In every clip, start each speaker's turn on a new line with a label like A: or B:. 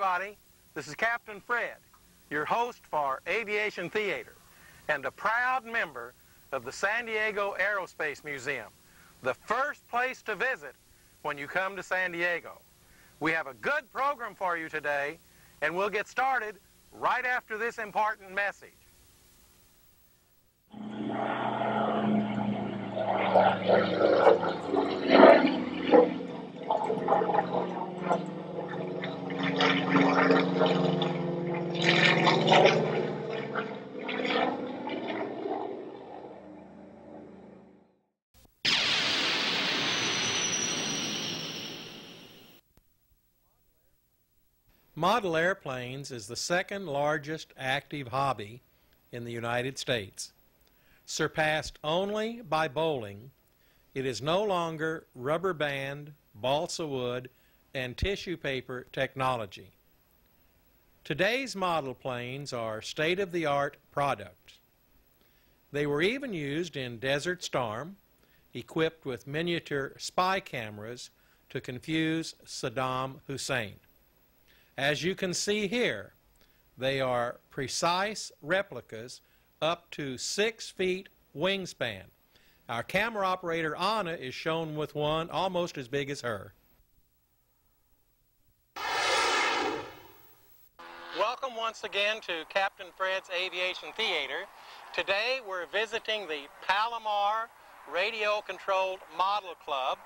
A: everybody. This is Captain Fred, your host for Aviation Theater, and a proud member of the San Diego Aerospace Museum, the first place to visit when you come to San Diego. We have a good program for you today, and we'll get started right after this important message. Model airplanes is the second largest active hobby in the United States. Surpassed only by bowling, it is no longer rubber band, balsa wood, and tissue paper technology. Today's model planes are state-of-the-art products. They were even used in Desert Storm, equipped with miniature spy cameras to confuse Saddam Hussein. As you can see here, they are precise replicas up to six feet wingspan. Our camera operator, Anna, is shown with one almost as big as her. Once again to Captain Fred's Aviation Theater. Today we're visiting the Palomar Radio-Controlled Model Club,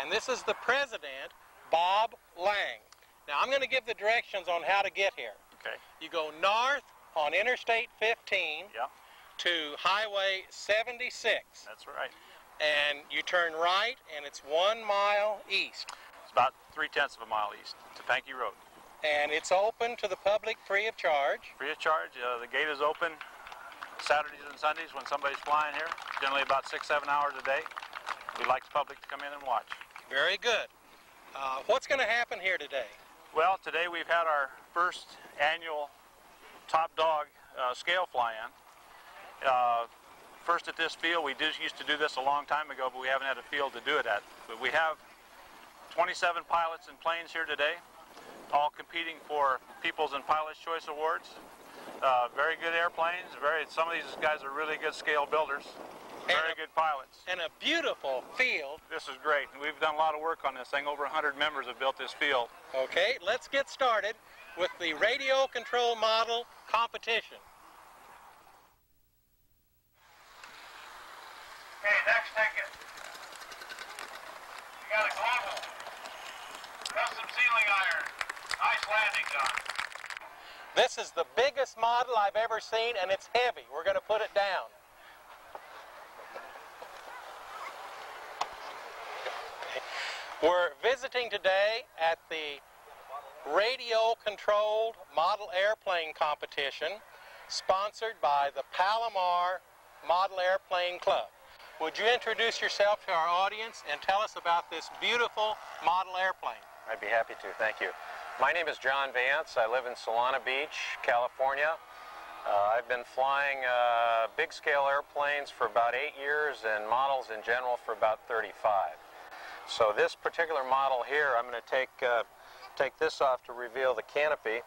A: and this is the president, Bob Lang. Now I'm going to give the directions on how to get here.
B: Okay.
A: You go north on Interstate 15
B: Yeah,
A: to Highway 76.
B: that's right.
A: And you turn right and it's one mile east.
B: It's about three tenths of a mile east to Pankey Road.
A: And it's open to the public free of charge.
B: Free of charge. Uh, the gate is open Saturdays and Sundays when somebody's flying here. Generally about six, seven hours a day. We'd like the public to come in and watch.
A: Very good. Uh, what's going to happen here today?
B: Well, today we've had our first annual top dog uh, scale fly-in. Uh, first at this field, we did used to do this a long time ago, but we haven't had a field to do it at. But we have 27 pilots and planes here today, all competing for People's and Pilots Choice Awards. Uh, very good airplanes. Very. Some of these guys are really good scale builders. Very
A: a-
B: good pilots.
A: And a beautiful field.
B: This is great. We've done a lot of work on this thing. Over 100 members have built this field.
A: Okay, let's get started with the radio control model competition.
C: Okay, next ticket. You got a global. Custom ceiling iron. Nice landing, John.
A: This is the biggest model I've ever seen, and it's heavy. We're going to put it down. We're visiting today at the radio-controlled model airplane competition sponsored by the Palomar Model Airplane Club. Would you introduce yourself to our audience and tell us about this beautiful model airplane?
D: I'd be happy to, thank you. My name is John Vance. I live in Solana Beach, California. Uh, I've been flying uh, big scale airplanes for about eight years and models in general for about 35. So this particular model here, I'm going to take, uh, take this off to reveal the canopy,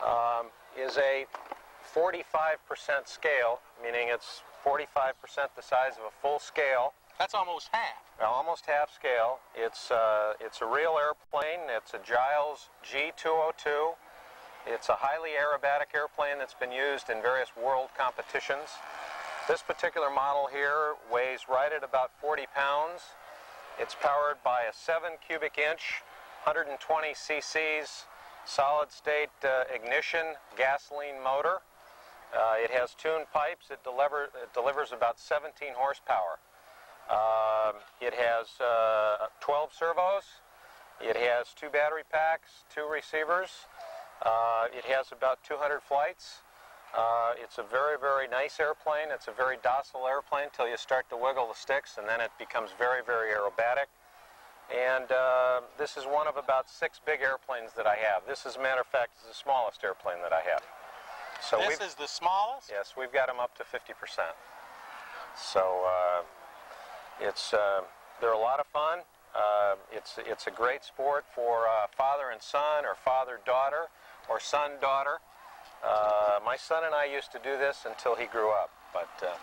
D: um, is a 45% scale, meaning it's 45% the size of a full scale.
A: That's almost half.
D: Almost half scale. It's uh, it's a real airplane. It's a Giles G202. It's a highly aerobatic airplane that's been used in various world competitions. This particular model here weighs right at about 40 pounds. It's powered by a 7 cubic inch, 120 cc's solid state uh, ignition gasoline motor. Uh, it has tuned pipes. It, deliver, it delivers about 17 horsepower. Um, it has uh, 12 servos. It has two battery packs, two receivers. Uh, it has about 200 flights. Uh, it's a very, very nice airplane. It's a very docile airplane until you start to wiggle the sticks, and then it becomes very, very aerobatic. And uh, this is one of about six big airplanes that I have. This, as a matter of fact, is the smallest airplane that I have. So
A: this is the smallest?
D: Yes, we've got them up to 50%. So uh, it's uh, they're a lot of fun. Uh, it's it's a great sport for uh, father and son or father daughter or son, daughter. Uh, my son and I used to do this until he grew up, but uh,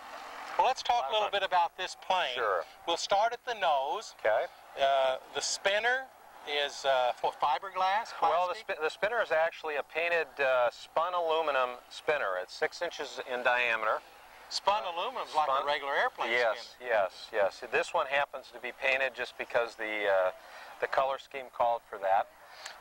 A: Well, let's talk a little bit about this plane.
D: Sure.
A: We'll start at the nose.
D: okay.
A: Uh, the spinner is uh, what, fiberglass?
D: Well, the,
A: plastic?
D: the spinner is actually a painted uh, spun aluminum spinner. It's six inches in diameter.
A: Spun aluminum is like a regular airplane
D: Yes,
A: spinner.
D: yes, yes. This one happens to be painted just because the uh, the color scheme called for that.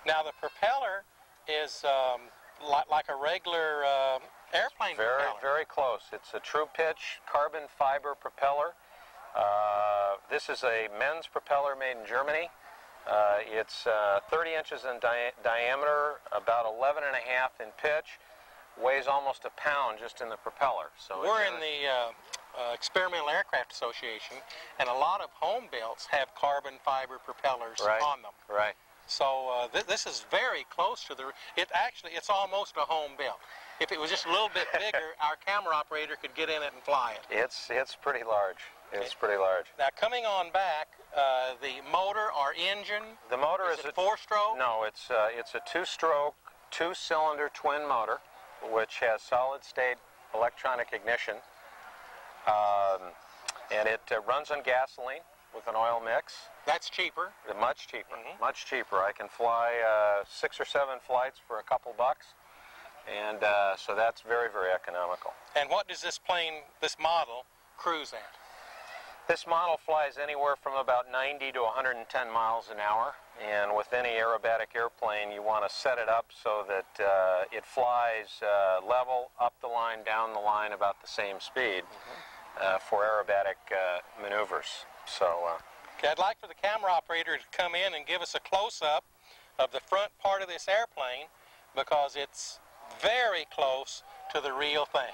A: Now the propeller is um, li- like a regular uh, airplane
D: Very,
A: propeller.
D: very close. It's a true pitch carbon fiber propeller. Uh, this is a Menz propeller made in Germany. Uh, it's uh, 30 inches in dia- diameter, about 11 and a half in pitch, weighs almost a pound just in the propeller. So
A: We're in the uh, uh, Experimental Aircraft Association, and a lot of home builds have carbon fiber propellers
D: right,
A: on them.
D: Right.
A: So uh, th- this is very close to the. It actually, it's almost a home built. If it was just a little bit bigger, our camera operator could get in it and fly it.
D: It's it's pretty large. It's pretty large.
A: Now, coming on back, uh, the motor or engine.
D: The motor
A: Is
D: is, a
A: four-stroke?
D: No, it's uh, it's a two-stroke, two-cylinder twin motor, which has solid-state electronic ignition, um, and it uh, runs on gasoline with an oil mix.
A: That's cheaper.
D: Much cheaper,
A: Mhm.
D: much cheaper. I can fly uh, six or seven flights for a couple bucks, and uh, so that's very, very economical.
A: And what does this plane, this model, cruise at?
D: This model flies anywhere from about 90 to 110 miles an hour, and with any aerobatic airplane, you want to set it up so that uh, it flies uh, level, up the line, down the line, about the same speed uh, for aerobatic uh, maneuvers. So, uh,
A: Okay, I'd like for the camera operator to come in and give us a close-up of the front part of this airplane because it's very close to the real thing.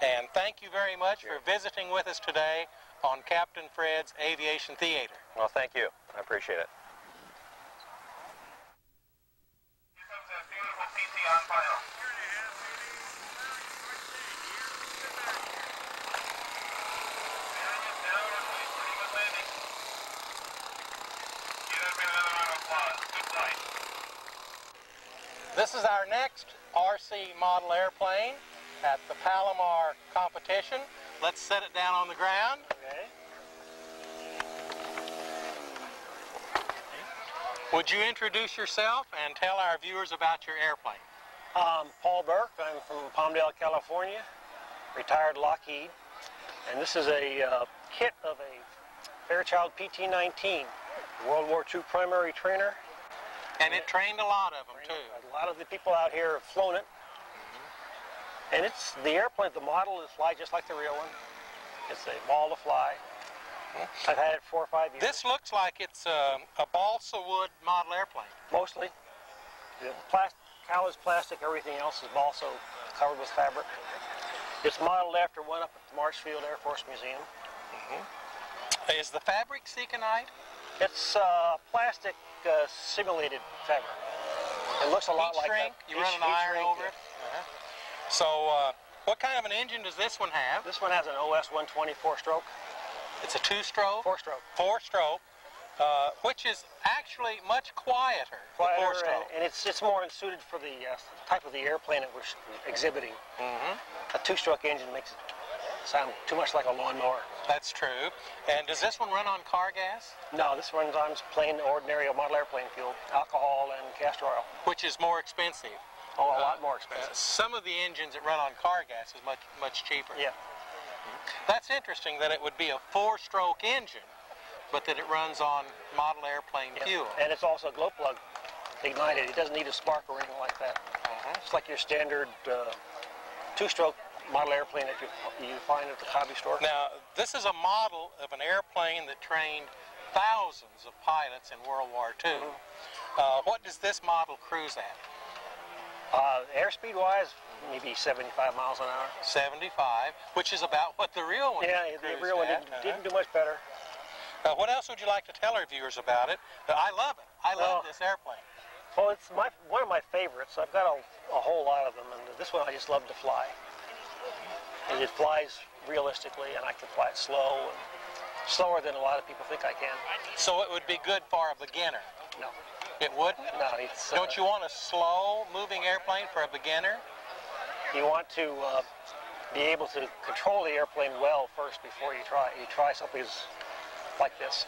A: And thank you very much for visiting with us today on Captain Fred's Aviation Theater.
D: well, thank you. I appreciate it.
C: Here comes that beautiful PT on final. Down, down, pretty good landing. Give that man another round of applause.
A: This is our next RC model airplane at the Palomar competition. Let's set it down on the ground.
E: Okay.
A: Would you introduce yourself and tell our viewers about your airplane?
E: I'm Paul Burke. I'm from Palmdale, California, retired Lockheed. And this is a uh, kit of a Fairchild PT-19, World War II primary trainer.
A: And it trained a lot of them, too.
E: A lot of the people out here have flown it. And it's the airplane, the model is fly just like the real one. It's a ball to fly. I've had it four or five years.
A: This looks like it's a, a balsa wood model airplane.
E: mostly. The plastic, cowl is plastic, everything else is balsa covered with fabric. It's modeled after one up at the March Field Air Force Museum.
A: Is the fabric Ceconite?
E: It's uh, plastic uh, simulated fabric. It looks a lot
A: Heat
E: like
A: shrink?
E: that.
A: You run an iron over it? Uh-huh. So, uh, what kind of an engine does this one have?
E: This one has an OS 120 four-stroke.
A: It's a two-stroke,
E: Four-stroke.
A: four-stroke, uh, which is actually much quieter.
E: Quieter,
A: four-stroke.
E: and, and it's it's more suited for the uh, type of the airplane that we're exhibiting.
A: Mhm.
E: A two-stroke engine makes it sound too much like a lawnmower.
A: That's true. And does this one run on car gas,
E: No, this runs on plain, ordinary model airplane fuel, alcohol and castor oil.
A: which is more expensive?
E: Oh, a lot
A: Uh,
E: more expensive.
A: some of the engines that run on car gas is much much cheaper.
E: Yeah.
A: That's interesting that it would be a four-stroke engine, but that it runs on model airplane
E: Yeah.
A: fuel.
E: And it's also glow plug ignited. It doesn't need a spark or anything like that.
A: Uh-huh.
E: It's like your standard uh, two-stroke model airplane that you, you find at the hobby store.
A: Now, this is a model of an airplane that trained thousands of pilots in World War II. Uh, what does this model cruise at?
E: Uh, airspeed-wise, maybe 75 miles an hour.
A: 75, which is about what the real one
E: Yeah, the real one didn't, didn't do much better.
A: Uh, what else would you like to tell our viewers about it? Uh, I love it. I love
E: Well-
A: this airplane.
E: Well, it's my one of my favorites. I've got a, a whole lot of them, and this one I just love to fly. And it flies realistically, and I can fly it slow, and slower than a lot of people think I can.
A: So it would be good for a beginner.
E: No.
A: It wouldn't?
E: No, it's, uh,
A: Don't you want a slow moving airplane for a beginner?
E: You want to uh, be able to control the airplane well first before you try. You try something like this.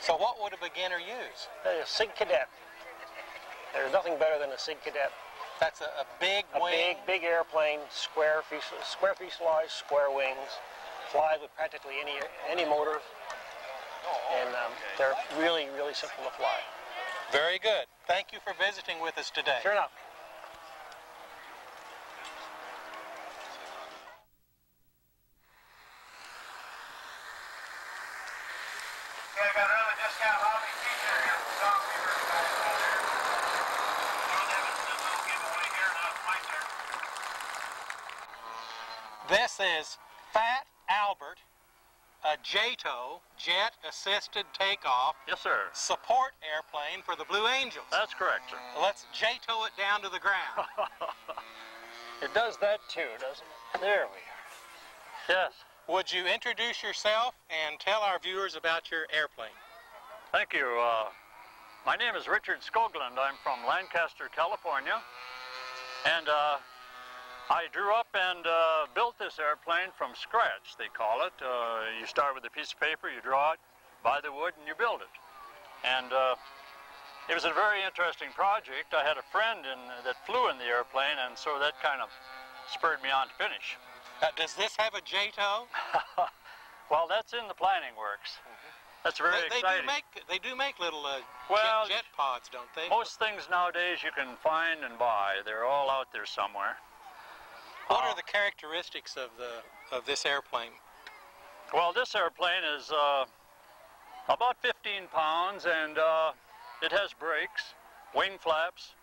A: So what would a beginner use?
E: A Sig Kadet. There's nothing better than a Sig Kadet.
A: That's a, a big
E: A
A: wing.
E: big, big airplane, square, square fuselage, square wings, flies with practically any any motor, and um, they're really, really simple to fly.
A: Very good. Thank you for visiting with us today.
E: Sure enough.
C: Okay, got another discount hobby t-shirt here from Tom Weaver. Don't have it, this little giveaway here, now it's my turn.
A: This is Fat Albert, a JATO, Jet Assisted Takeoff,
F: Yes, sir.
A: support airplane for the Blue Angels.
F: That's correct, sir.
A: Let's JATO it down to the ground.
E: It does that too, doesn't it? There we are.
F: Yes.
A: Would you introduce yourself and tell our viewers about your airplane?
F: Thank you. Uh, my name is Richard Skoglund. I'm from Lancaster, California. And uh, I drew up and uh, built this airplane from scratch, they call it. Uh, you start with a piece of paper, you draw it, buy the wood, and you build it. And uh, it was a very interesting project. I had a friend in, that flew in the airplane, and so that kind of spurred me on to finish.
A: Does this have a JATO?
F: well, that's in the planning works. That's very
A: they, they
F: exciting.
A: do make they do make little uh,
F: Well,
A: jet, jet pods, don't they?
F: Most things nowadays you can find and buy. They're all out there somewhere.
A: What
F: Uh,
A: are the characteristics of the of this airplane?
F: Well, this airplane is uh, about 15 pounds and uh, it has brakes, wing flaps,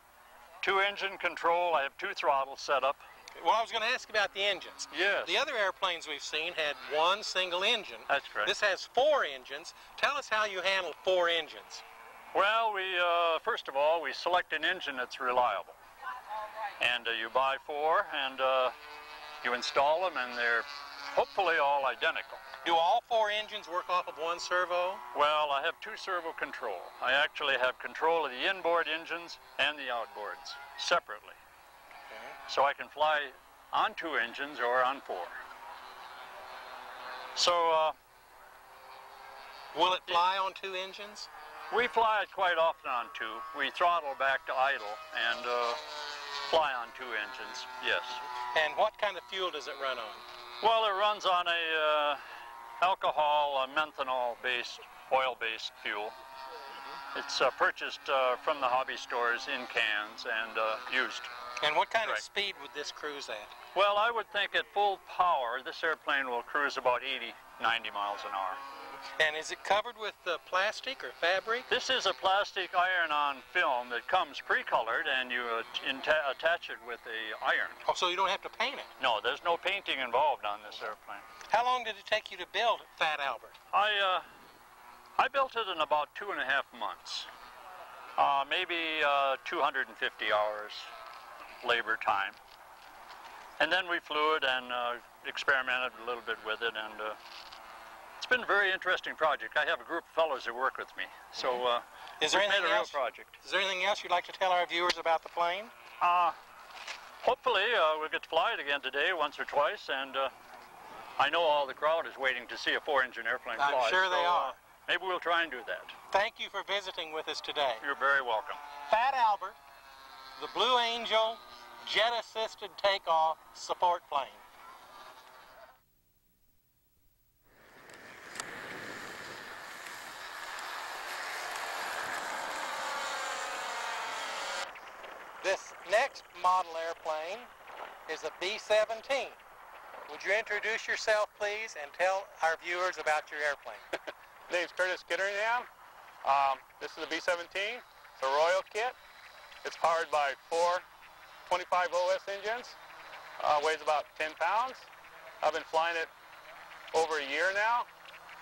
F: two engine control. I have two throttles set up.
A: Well, I was going to ask about the engines.
F: Yes.
A: The other airplanes we've seen had one single engine.
F: That's correct.
A: This has four engines. Tell us how you handle four engines.
F: Well, we uh, first of all we select an engine that's reliable, and uh, you buy four and uh, you install them, and they're hopefully all identical.
A: Do all four engines work off of one servo?
F: Well, I have two servo control. I actually have control of the inboard engines and the outboards separately. So I can fly on two engines or on four. So uh,
A: Will it fly on two engines?
F: we fly it quite often on two. We throttle back to idle and uh, fly on two engines, yes.
A: And what kind of fuel does it run on?
F: Well, it runs on a uh, alcohol, uh, methanol-based, oil-based fuel. It's uh, purchased uh, from the hobby stores in cans and uh, used.
A: And what kind of speed would this cruise at?
F: Well, I would think at full power, this airplane will cruise about 80, 90 miles an hour.
A: And is it covered with uh, plastic or fabric?
F: This is a plastic iron-on film that comes pre-colored, and you attach it with the iron.
A: Oh, so you don't have to paint it.
F: No, there's no painting involved on this airplane.
A: How long did it take you to build Fat Albert?
F: I uh, I built it in about two and a half months, uh, maybe uh, 250 hours labor time, and then we flew it and uh, experimented a little bit with it, and uh, it's been a very interesting project. I have a group of fellows that work with me, so uh,
A: Is there anything else?
F: project.
A: Is there anything else you'd like to tell our viewers about the plane?
F: Uh, hopefully uh, we'll get to fly it again today once or twice, and uh, I know all the crowd is waiting to see a four-engine airplane fly.
A: I'm
F: fly.
A: sure they are.
F: Uh, maybe we'll try and do that.
A: Thank you for visiting with us today.
F: You're very welcome.
A: Fat Albert, the Blue Angel jet assisted takeoff support plane. This next model airplane is a B-17. Would you introduce yourself, please, and tell our viewers about your airplane?
G: My name's Curtis Gitteringham. Um, this is a B-17. It's a Royal kit. It's powered by four 25 OS engines. Uh, weighs about 10 pounds. I've been flying it over a year now.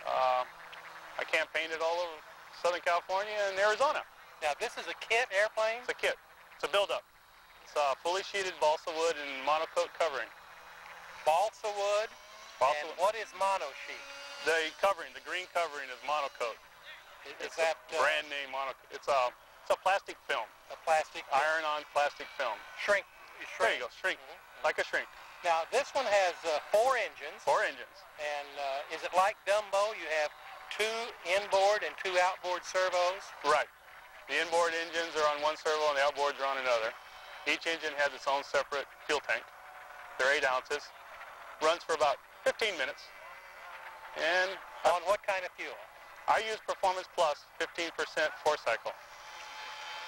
G: Uh, I campaigned it all over Southern California and Arizona.
A: Now, this is a kit airplane.
G: It's a kit. It's a build-up. It's uh, fully sheeted balsa wood and MonoKote covering.
A: balsa wood.
G: Balsa
A: and
G: wood.
A: what is mono sheet?
G: The covering, the green covering is MonoKote.
A: Is
G: It's
A: that
G: a
A: uh,
G: brand name MonoKote. It's a it's a plastic film,
A: a plastic
G: iron-on plastic film.
A: shrink.
G: There you go, shrink, like a shrink.
A: Now this one has uh, four engines,
G: Four engines.
A: and uh, is it like Dumbo? You have two inboard and two outboard servos.
G: Right. The inboard engines are on one servo and the outboards are on another. Each engine has its own separate fuel tank. They're 8 ounces. Runs for about 15 minutes. And
A: On what kind of fuel?
G: I use Performance Plus 15% four cycle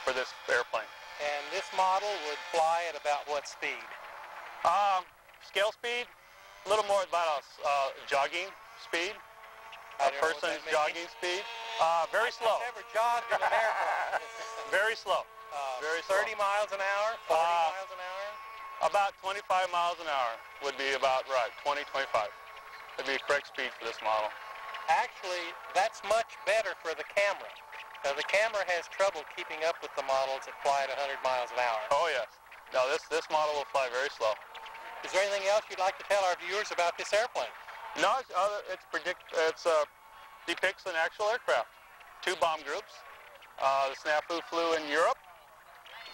G: for this airplane.
A: And this model would fly at about what speed?
G: Um, scale speed, a little more about a uh, jogging speed, a
A: don't know what
G: person's jogging speed. Uh, very slow,
A: I've never jogged in an airplane.
G: very slow.
A: Uh,
G: Very slow.
A: 30 miles an hour, 40
G: Uh,
A: miles an hour.
G: About 25 miles an hour would be about right, 20, 25. That'd be a correct speed for this model.
A: Actually, that's much better for the camera. Now, the camera has trouble keeping up with the models that fly at 100 miles an hour.
G: Oh yes. No, this this model will fly very slow.
A: Is there anything else you'd like to tell our viewers about this airplane?
G: No, it's, other, it's predict it's uh, depicts an actual aircraft. Two bomb groups. Uh, the Snafu flew in Europe.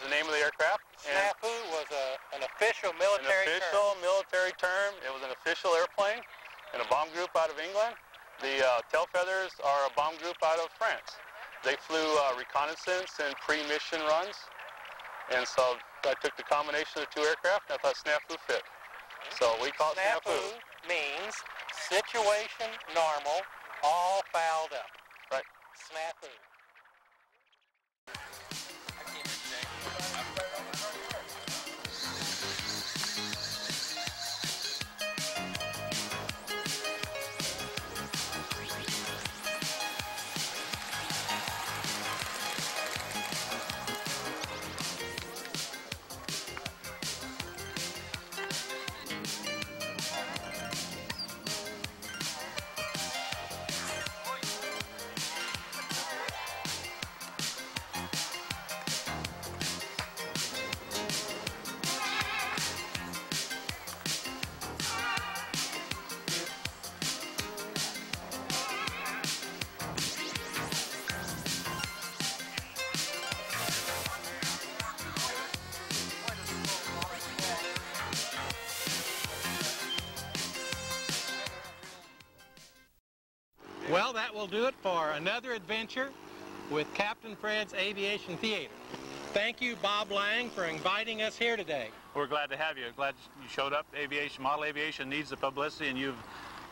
G: The name of the aircraft. And
A: Snafu was a, an official military.
G: an
A: military
G: official military term. It was an official airplane and a bomb group out of England. The uh, tail feathers are a bomb group out of France. They flew uh, reconnaissance and pre-mission runs. And so I took the combination of the two aircraft and I thought Snafu fit. So we call it. Snafu.
A: Snafu means situation normal, all fouled up.
G: Right.
A: Snafu.
H: Well, that will do it for another adventure with Captain Fred's Aviation Theater. Thank you, Bob Lang, for inviting us here today.
B: We're glad to have you. Glad you showed up. Aviation, model aviation needs the publicity, and you've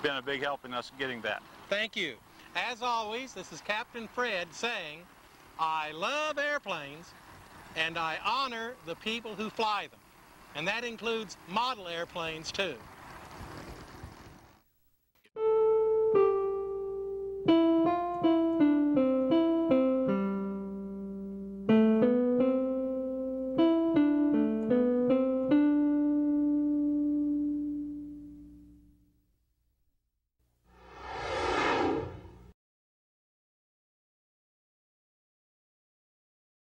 B: been a big help in us getting that.
H: Thank you. As always, this is Captain Fred saying, I love airplanes and I honor the people who fly them. And that includes model airplanes too.